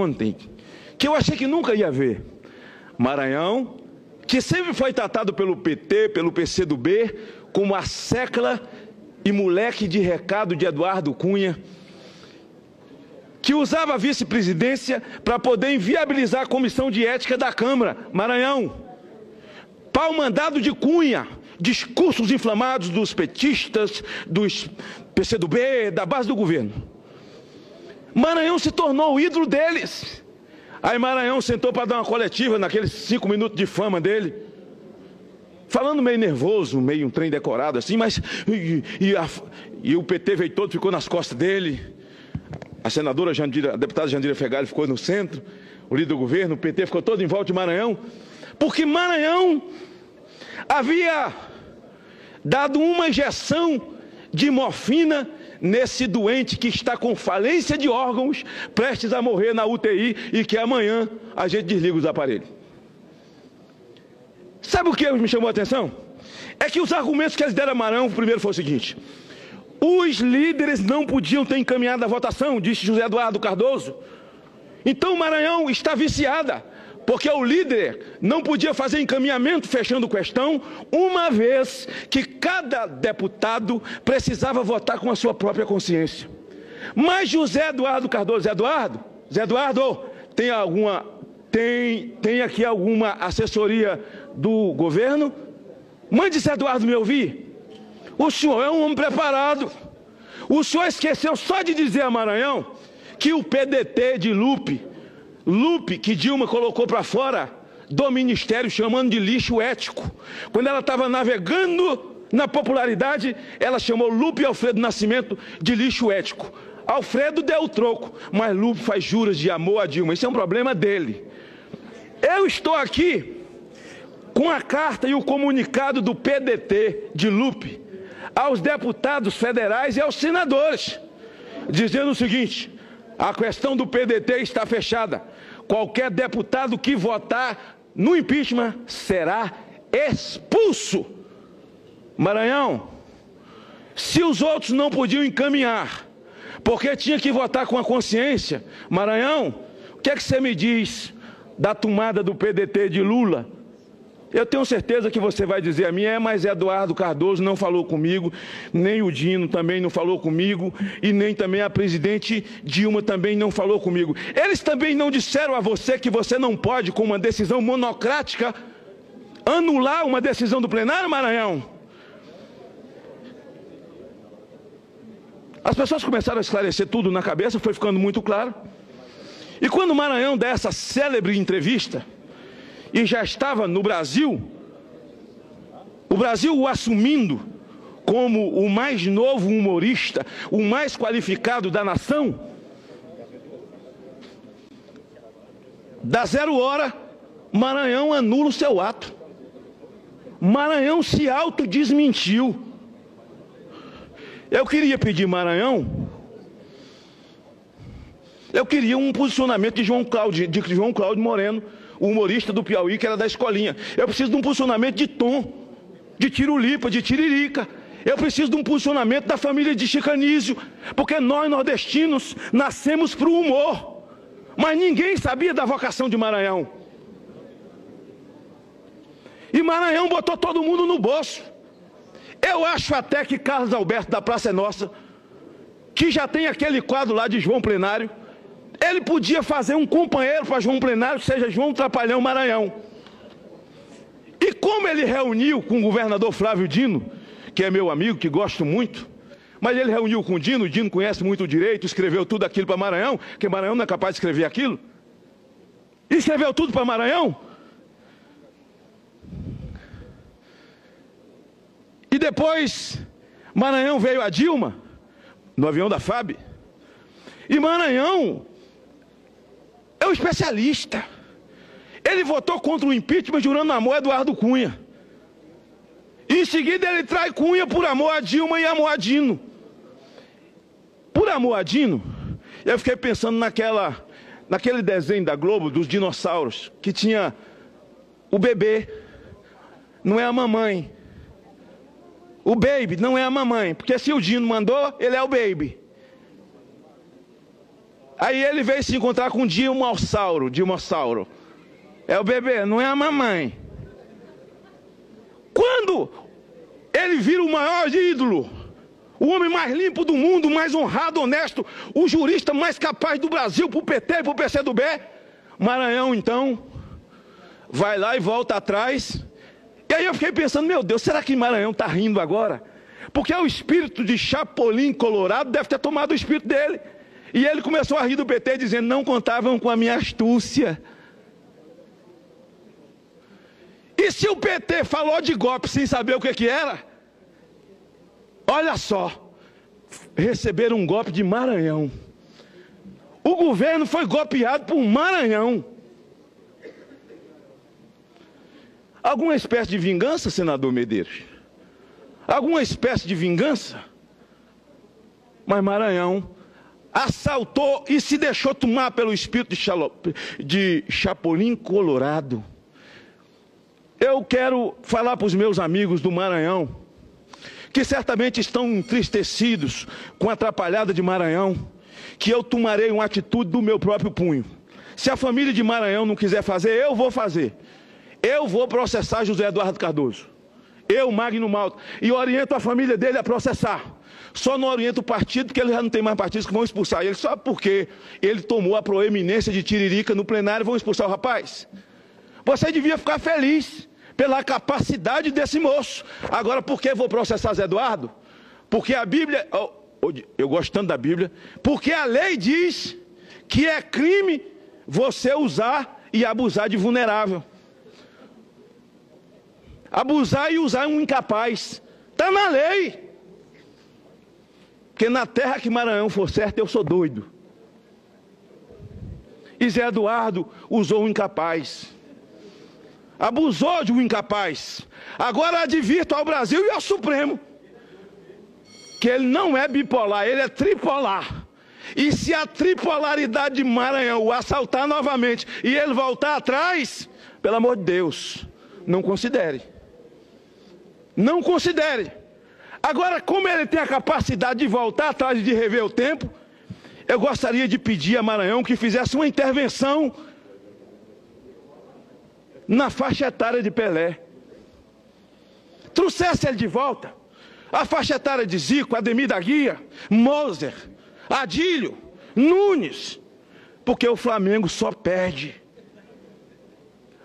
ontem, que eu achei que nunca ia ver. Maranhão, que sempre foi tratado pelo PT, pelo PCdoB, como a secla e moleque de recado de Eduardo Cunha, que usava a vice-presidência para poder inviabilizar a comissão de ética da Câmara. Maranhão, pau mandado de Cunha, discursos inflamados dos petistas, dos PCdoB, da base do governo. Maranhão se tornou o ídolo deles. Aí Maranhão sentou para dar uma coletiva naqueles cinco minutos de fama dele. Falando meio nervoso, meio um trem decorado assim, mas. E, e, a, e o PT veio todo, ficou nas costas dele. A senadora Jandira, a deputada Jandira Fegali ficou no centro, o líder do governo, o PT ficou todo em volta de Maranhão, porque Maranhão havia dado uma injeção de morfina nesse doente que está com falência de órgãos, prestes a morrer na UTI e que amanhã a gente desliga os aparelhos. Sabe o que me chamou a atenção? É que os argumentos que eles deram a Maranhão, o primeiro foi o seguinte: os líderes não podiam ter encaminhado a votação, disse José Eduardo Cardoso. Então o Maranhão está viciada porque o líder não podia fazer encaminhamento fechando questão, uma vez que cada deputado precisava votar com a sua própria consciência. Mas José Eduardo Cardoso, Zé Eduardo, Zé Eduardo, tem alguma tem, tem aqui alguma assessoria do governo? Mande Zé Eduardo me ouvir. O senhor é um homem preparado. O senhor esqueceu só de dizer a Maranhão que o PDT de Lupe Lupe, que Dilma colocou para fora do ministério, chamando de lixo ético. Quando ela estava navegando na popularidade, ela chamou Lupe Alfredo Nascimento de lixo ético. Alfredo deu o troco, mas Lupe faz juras de amor a Dilma. Isso é um problema dele. Eu estou aqui com a carta e o comunicado do PDT de Lupe aos deputados federais e aos senadores, dizendo o seguinte: a questão do PDT está fechada. Qualquer deputado que votar no impeachment será expulso. Maranhão, se os outros não podiam encaminhar, porque tinha que votar com a consciência, Maranhão, o que é que você me diz da tomada do PDT de Lula? Eu tenho certeza que você vai dizer a mim, é, mas Eduardo Cardoso não falou comigo, nem o Dino também não falou comigo, e nem também a presidente Dilma também não falou comigo. Eles também não disseram a você que você não pode, com uma decisão monocrática, anular uma decisão do plenário, Maranhão? As pessoas começaram a esclarecer tudo na cabeça, foi ficando muito claro. E quando o Maranhão dá essa célebre entrevista, e já estava no Brasil, o Brasil o assumindo como o mais novo humorista, o mais qualificado da nação, da zero hora, Maranhão anula o seu ato. Maranhão se autodesmentiu. Eu queria pedir Maranhão, eu queria um posicionamento de João Cláudio, de João Cláudio Moreno, o humorista do Piauí, que era da escolinha. Eu preciso de um posicionamento de tom, de tirulipa, de tiririca. Eu preciso de um posicionamento da família de Chicanísio, porque nós nordestinos nascemos para o humor. Mas ninguém sabia da vocação de Maranhão. E Maranhão botou todo mundo no bolso. Eu acho até que Carlos Alberto da Praça é Nossa, que já tem aquele quadro lá de João Plenário, ele podia fazer um companheiro para João Plenário, seja João Trapalhão Maranhão. E como ele reuniu com o governador Flávio Dino, que é meu amigo, que gosto muito, mas ele reuniu com o Dino, o Dino conhece muito o direito, escreveu tudo aquilo para Maranhão, que Maranhão não é capaz de escrever aquilo. Escreveu tudo para Maranhão. Depois, Maranhão veio a Dilma, no avião da FAB. E Maranhão é um especialista. Ele votou contra o impeachment jurando amor a Eduardo Cunha. E em seguida ele trai Cunha por amor a Dilma e amor a Dino. Por amor a Dino, eu fiquei pensando naquela, naquele desenho da Globo dos dinossauros, que tinha o bebê, não é a mamãe. O baby não é a mamãe, porque se o Dino mandou, ele é o baby. Aí ele veio se encontrar com Dilmossauro, Dilmossauro. É o bebê, não é a mamãe. Quando ele vira o maior ídolo, o homem mais limpo do mundo, mais honrado, honesto, o jurista mais capaz do Brasil para o PT e para o PCdoB, Maranhão então vai lá e volta atrás. E aí eu fiquei pensando, meu Deus, será que Maranhão está rindo agora? Porque o espírito de Chapolin Colorado deve ter tomado o espírito dele. E ele começou a rir do PT, dizendo: não contavam com a minha astúcia. E se o PT falou de golpe sem saber o que, que era? Olha só, receberam um golpe de Maranhão. O governo foi golpeado por Maranhão. Alguma espécie de vingança, senador Medeiros? Alguma espécie de vingança? Mas Maranhão assaltou e se deixou tomar pelo espírito de, de Chapolin Colorado. Eu quero falar para os meus amigos do Maranhão, que certamente estão entristecidos com a atrapalhada de Maranhão, que eu tomarei uma atitude do meu próprio punho. Se a família de Maranhão não quiser fazer, eu vou fazer. Eu vou processar José Eduardo Cardoso. Eu, Magno Malta. E oriento a família dele a processar. Só não orienta o partido, porque ele já não tem mais partidos que vão expulsar ele, só porque ele tomou a proeminência de Tiririca no plenário, vão expulsar o rapaz. Você devia ficar feliz pela capacidade desse moço. Agora, por que vou processar Zé Eduardo? Porque a Bíblia, eu gosto tanto da Bíblia, porque a lei diz que é crime você usar e abusar de vulnerável. Abusar e usar um incapaz. Está na lei. Porque na terra que Maranhão for certo, eu sou doido. E Zé Eduardo usou um incapaz. Abusou de um incapaz. Agora advirto ao Brasil e ao Supremo que ele não é bipolar, ele é tripolar. E se a tripolaridade de Maranhão o assaltar novamente e ele voltar atrás, pelo amor de Deus, não considere. Não considere. Agora, como ele tem a capacidade de voltar atrás e de rever o tempo, eu gostaria de pedir a Maranhão que fizesse uma intervenção na faixa etária de Pelé. Trouxesse ele de volta. A faixa etária de Zico, Ademir da Guia, Moser, Adílio, Nunes. Porque o Flamengo só perde.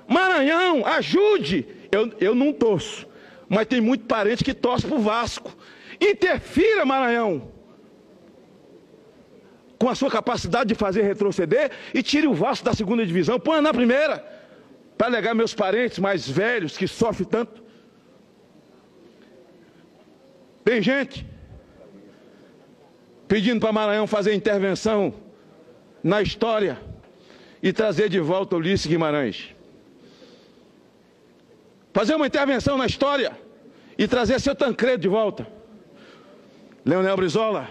Maranhão, ajude. Eu, eu não torço mas tem muito parente que torce para o Vasco. Interfira, Maranhão, com a sua capacidade de fazer retroceder e tire o Vasco da segunda divisão, põe na primeira, para alegar meus parentes mais velhos que sofrem tanto. Tem gente pedindo para Maranhão fazer intervenção na história e trazer de volta Ulisses Guimarães fazer uma intervenção na história e trazer seu Tancredo de volta. Leonel Brizola.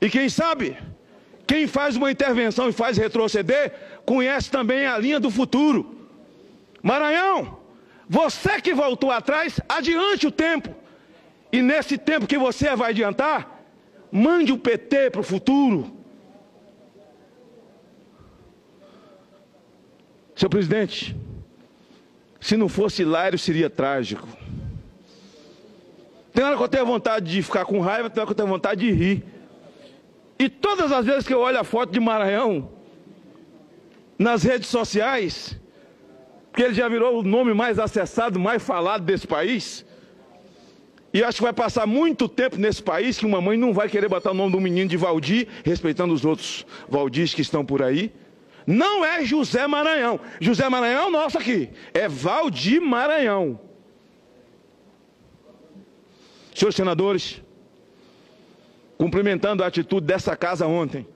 E quem sabe, quem faz uma intervenção e faz retroceder, conhece também a linha do futuro. Maranhão, você que voltou atrás, adiante o tempo. E nesse tempo que você vai adiantar, mande o PT para o futuro. Senhor presidente, se não fosse hilário, seria trágico. Tem hora que eu tenho vontade de ficar com raiva, tem hora que eu tenho vontade de rir. E todas as vezes que eu olho a foto de Maranhão nas redes sociais, que ele já virou o nome mais acessado, mais falado desse país, e acho que vai passar muito tempo nesse país que uma mãe não vai querer botar o nome do menino de Valdir, respeitando os outros Valdis que estão por aí. Não é José Maranhão. José Maranhão é o nosso aqui. É Valdir Maranhão. Senhores senadores, cumprimentando a atitude dessa casa ontem.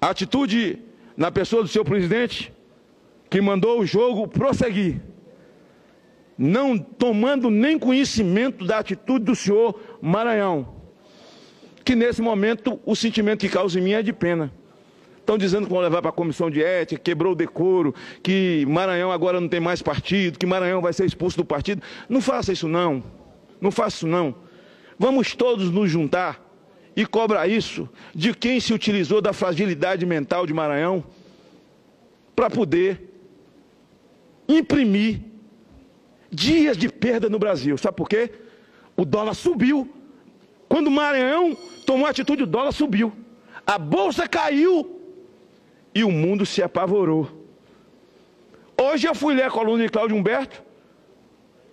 A atitude na pessoa do seu presidente, que mandou o jogo prosseguir, não tomando nem conhecimento da atitude do senhor Maranhão, que nesse momento o sentimento que causa em mim é de pena. Estão dizendo que vão levar para a comissão de ética, quebrou o decoro, que Maranhão agora não tem mais partido, que Maranhão vai ser expulso do partido. Não faça isso não. Não faça isso não. Vamos todos nos juntar e cobra isso de quem se utilizou da fragilidade mental de Maranhão para poder imprimir dias de perda no Brasil. Sabe por quê? O dólar subiu. Quando Maranhão tomou atitude, o dólar subiu. A bolsa caiu e o mundo se apavorou. Hoje eu fui ler a coluna de Cláudio Humberto.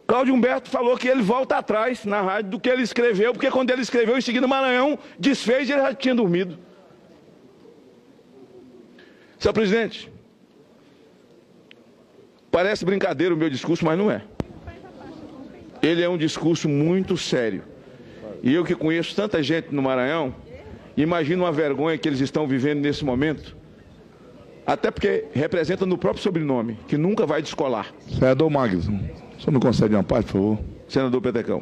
Cláudio Humberto falou que ele volta atrás na rádio do que ele escreveu, porque quando ele escreveu, em seguida Maranhão desfez e ele já tinha dormido. Senhor presidente, parece brincadeira o meu discurso, mas não é. Ele é um discurso muito sério. E eu que conheço tanta gente no Maranhão, imagino uma vergonha que eles estão vivendo nesse momento. Até porque representa no próprio sobrenome, que nunca vai descolar. Senador Magno, só me concede uma parte, por favor? Senador Petecão.